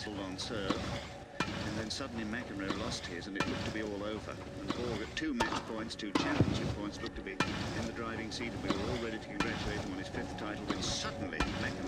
cancelled on serve. And then suddenly McEnroe lost his, and it looked to be all over. And Borg at two match points, two championship points, looked to be in the driving seat, and we were all ready to congratulate him on his fifth title when suddenly McEnroe